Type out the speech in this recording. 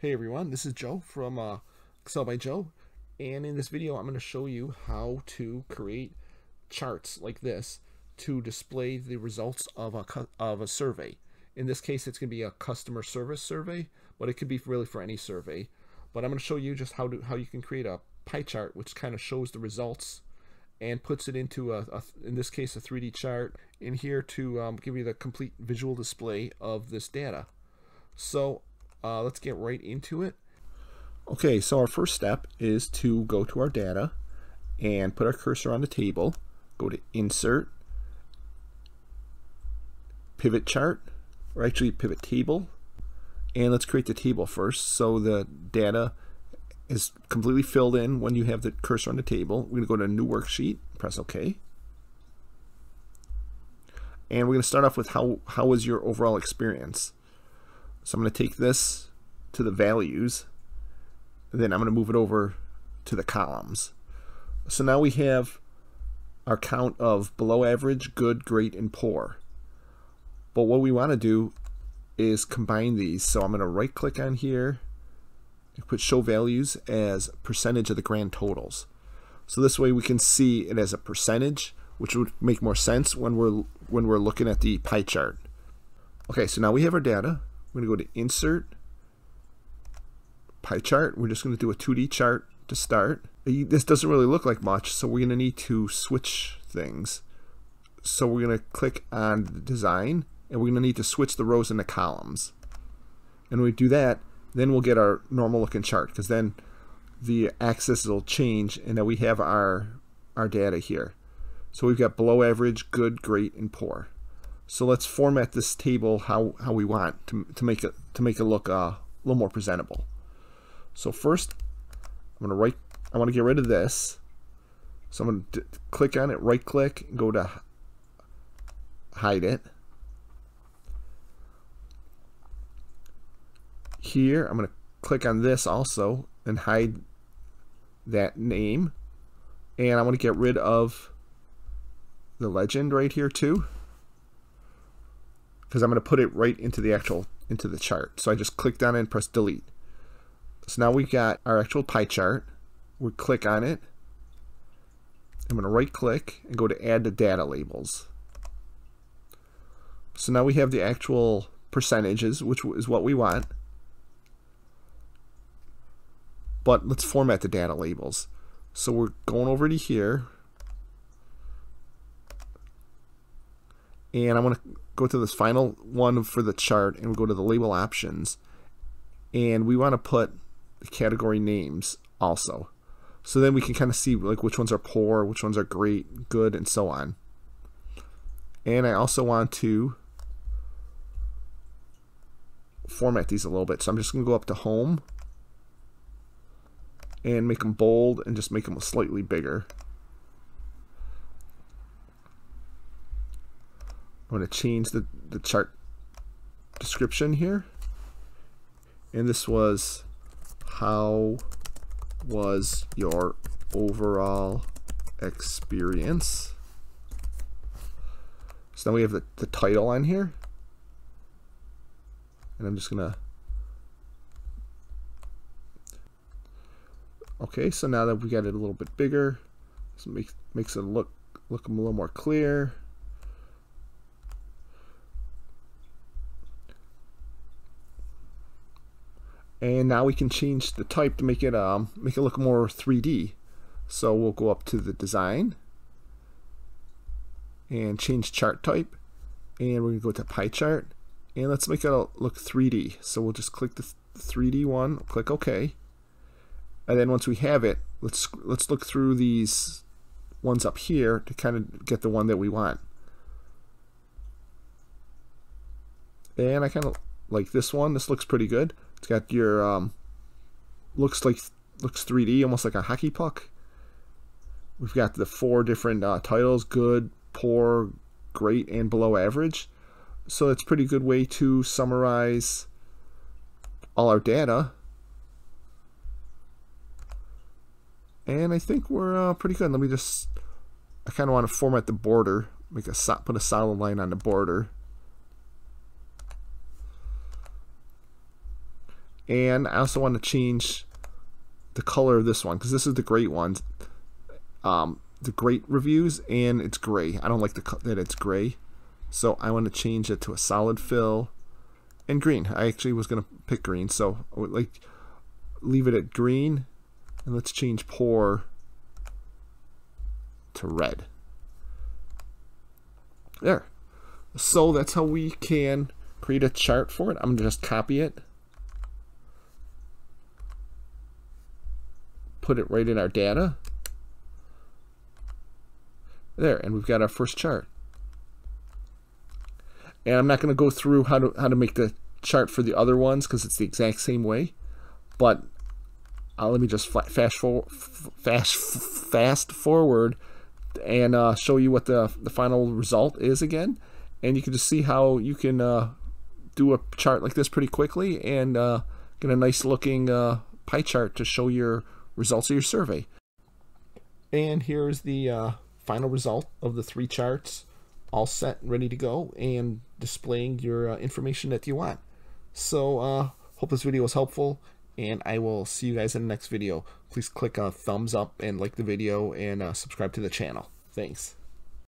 Hey everyone, this is Joe from uh, Excel by Joe, and in this video I'm going to show you how to create charts like this to display the results of a of a survey. In this case, it's going to be a customer service survey, but it could be really for any survey. But I'm going to show you just how to how you can create a pie chart, which kind of shows the results and puts it into a, a in this case a 3D chart in here to um, give you the complete visual display of this data. So uh, let's get right into it. Okay, so our first step is to go to our data and put our cursor on the table. Go to Insert, Pivot Chart, or actually Pivot Table. And let's create the table first so the data is completely filled in when you have the cursor on the table. We're going to go to New Worksheet, press OK. And we're going to start off with how, how was your overall experience. So I'm going to take this to the values, and then I'm going to move it over to the columns. So now we have our count of below average, good, great, and poor. But what we want to do is combine these. So I'm going to right click on here, and put show values as percentage of the grand totals. So this way we can see it as a percentage, which would make more sense when we're when we're looking at the pie chart. Okay, so now we have our data. We're going to go to Insert, Pie Chart. We're just going to do a 2D chart to start. This doesn't really look like much, so we're going to need to switch things. So we're going to click on the Design, and we're going to need to switch the rows and the columns. And when we do that, then we'll get our normal looking chart, because then the axis will change, and then we have our, our data here. So we've got below average, good, great, and poor. So let's format this table how, how we want to, to make it to make it look uh, a little more presentable. So first, I'm gonna right I want to get rid of this. So I'm gonna click on it, right click, go to hide it. Here, I'm gonna click on this also and hide that name. And I want to get rid of the legend right here too because I'm going to put it right into the actual into the chart. So I just click it and press delete. So now we've got our actual pie chart. We click on it. I'm going to right click and go to add the data labels. So now we have the actual percentages, which is what we want. But let's format the data labels. So we're going over to here. And I'm going to go to this final one for the chart and we'll go to the label options. And we want to put the category names also. So then we can kind of see like which ones are poor which ones are great good and so on. And I also want to format these a little bit. So I'm just gonna go up to home and make them bold and just make them slightly bigger I'm going to change the, the chart description here. And this was how was your overall experience? So now we have the, the title on here. And I'm just going to Okay, so now that we got it a little bit bigger, this makes makes it look look a little more clear. And now we can change the type to make it um, make it look more 3D so we'll go up to the design and change chart type. And we're gonna go to pie chart. And let's make it look 3D so we'll just click the 3D one click OK. And then once we have it let's let's look through these ones up here to kind of get the one that we want. And I kind of like this one. This looks pretty good it's got your um, looks like looks 3D, almost like a hockey puck. We've got the four different uh, titles: good, poor, great, and below average. So it's a pretty good way to summarize all our data. And I think we're uh, pretty good. Let me just, I kind of want to format the border, make a put a solid line on the border. And I also want to change the color of this one because this is the great ones. Um, the great reviews and it's gray. I don't like the that it's gray. So I want to change it to a solid fill and green. I actually was going to pick green. So I would like leave it at green and let's change poor to red. There. So that's how we can create a chart for it. I'm going to just copy it. Put it right in our data. There, and we've got our first chart. And I'm not going to go through how to how to make the chart for the other ones because it's the exact same way. But uh, let me just fast forward, fast fast forward and uh, show you what the the final result is again. And you can just see how you can uh, do a chart like this pretty quickly and uh, get a nice looking uh, pie chart to show your results of your survey. And here's the uh, final result of the three charts all set and ready to go and displaying your uh, information that you want. So uh hope this video was helpful and i will see you guys in the next video. Please click a thumbs up and like the video and uh, subscribe to the channel. Thanks